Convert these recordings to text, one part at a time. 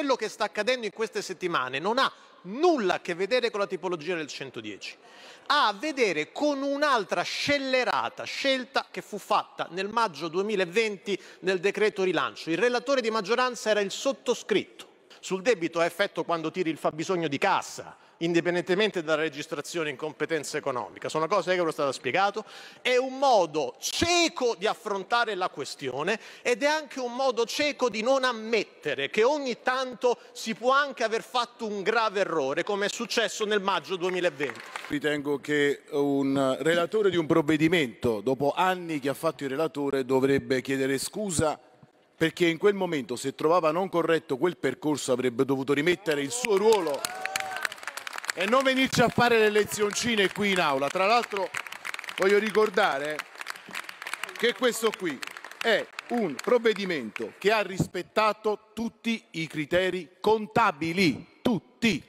quello che sta accadendo in queste settimane non ha nulla a che vedere con la tipologia del 110 ha a vedere con un'altra scellerata scelta che fu fatta nel maggio 2020 nel decreto rilancio. Il relatore di maggioranza era il sottoscritto. Sul debito a effetto quando tiri il fabbisogno di cassa, indipendentemente dalla registrazione in competenza economica. Sono cose che ve lo stato spiegato. È un modo cieco di affrontare la questione ed è anche un modo cieco di non ammettere che ogni tanto si può anche aver fatto un grave errore, come è successo nel maggio 2020. Ritengo che un relatore di un provvedimento, dopo anni che ha fatto il relatore, dovrebbe chiedere scusa perché in quel momento, se trovava non corretto quel percorso, avrebbe dovuto rimettere il suo ruolo e non venirci a fare le lezioncine qui in aula. Tra l'altro voglio ricordare che questo qui è un provvedimento che ha rispettato tutti i criteri contabili, tutti.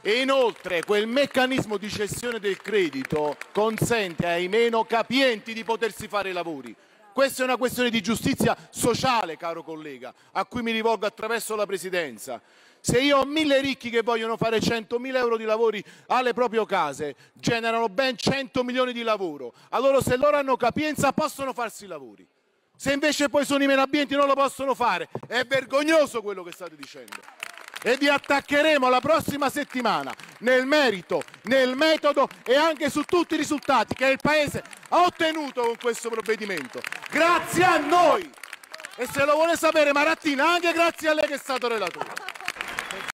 E inoltre quel meccanismo di cessione del credito consente ai meno capienti di potersi fare i lavori. Questa è una questione di giustizia sociale, caro collega, a cui mi rivolgo attraverso la Presidenza. Se io ho mille ricchi che vogliono fare 100.000 euro di lavori alle proprie case, generano ben 100 milioni di lavoro. Allora se loro hanno capienza possono farsi i lavori. Se invece poi sono i meno abbienti non lo possono fare. È vergognoso quello che state dicendo. E vi attaccheremo la prossima settimana nel merito, nel metodo e anche su tutti i risultati che il Paese ha ottenuto con questo provvedimento. Grazie a noi! E se lo vuole sapere Marattina, anche grazie a lei che è stato relatore.